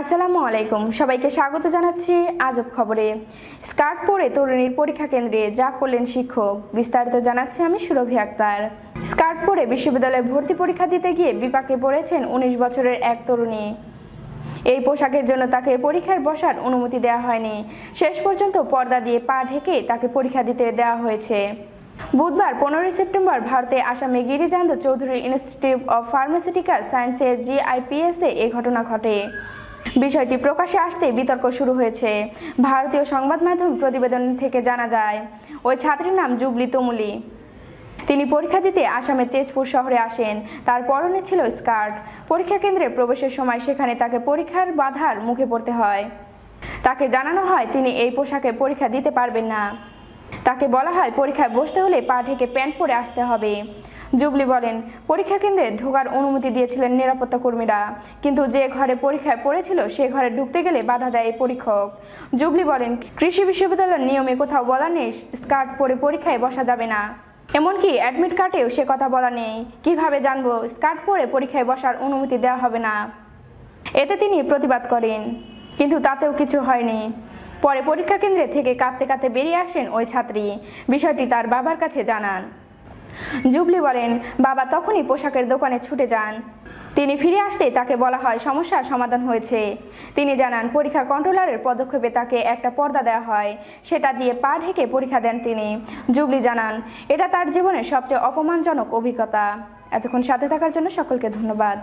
আসসালামু আলাইকুম। সবাইকে স্বাগত জানাচ্ছি আজব খবরে। স্কার্ট পরে তরুণীর পরীক্ষা কেন্দ্রে যা করলেন শিক্ষক, বিস্তারিত জানাচ্ছি আমি সুরভি আক্তার। স্কার্ট পরে বিশ্ববিদ্যালয়ে ভর্তি পরীক্ষা দিতে গিয়ে বিপাকে পড়েছেন উনিশ বছরের এক তরুণী। এই পোশাকের জন্য তাকে পরীক্ষার বসার অনুমতি দেওয়া হয়নি। শেষ পর্যন্ত পর্দা দিয়ে পা ঢেকে তাকে পরীক্ষা দিতে দেওয়া হয়েছে। বুধবার পনেরোই সেপ্টেম্বর ভারতে আসামে Girijananda Chowdhury institute of pharmaceutical সায়েন্সের জিআইপিএসে এ ঘটনা ঘটে। বিষয়টি প্রকাশ্যে আসতে বিতর্ক শুরু হয়েছে। ভারতীয় সংবাদ মাধ্যম প্রতিবেদন থেকে জানা যায়, ওই ছাত্রীর নাম জুবলি তুমুলি। তিনি পরীক্ষা দিতে আসামের তেজপুর শহরে আসেন। তার পরনে ছিল স্কার্ট। পরীক্ষা কেন্দ্রে প্রবেশের সময় সেখানে তাকে পরীক্ষার বাধার মুখে পড়তে হয়। তাকে জানানো হয়, তিনি এই পোশাকে পরীক্ষা দিতে পারবেন না। তাকে বলা হয়, পরীক্ষায় বসতে হলে পা ঢেকে প্যান্ট পরে আসতে হবে। জুবলি বলেন, পরীক্ষা কেন্দ্রে ঢোকার অনুমতি দিয়েছিলেন নিরাপত্তা কর্মীরা। কিন্তু যে ঘরে পরীক্ষায় পড়েছিল, সে ঘরে ঢুকতে গেলে বাধা দেয় পরীক্ষক। জুবলি বলেন, কৃষি বিশ্ববিদ্যালয়ের নিয়মে কোথাও বলা নেই, স্কার্ট পরে পরীক্ষায় বসা যাবে না। এমনকি অ্যাডমিট কার্ডেও সে কথা বলা নেই। কীভাবে জানব, স্কার্ট পরে পরীক্ষায় বসার অনুমতি দেওয়া হবে না। এতে তিনি প্রতিবাদ করেন। কিন্তু তাতেও কিছু হয়নি। পরে পরীক্ষা কেন্দ্রে থেকে কাঁদতে কাঁদতে বেরিয়ে আসেন ওই ছাত্রী। বিষয়টি তার বাবার কাছে জানান। জুবলি বলেন, বাবা তখনই পোশাকের দোকানে ছুটে যান। তিনি ফিরে আসতেই তাকে বলা হয়, সমস্যার সমাধান হয়েছে। তিনি জানান, পরীক্ষা কন্ট্রোলারের পদক্ষেপে তাকে একটা পর্দা দেওয়া হয়। সেটা দিয়ে পা ঢেকে পরীক্ষা দেন তিনি। জুবলি জানান, এটা তার জীবনের সবচেয়ে অপমানজনক অভিজ্ঞতা। এতক্ষণ সাথে থাকার জন্য সকলকে ধন্যবাদ।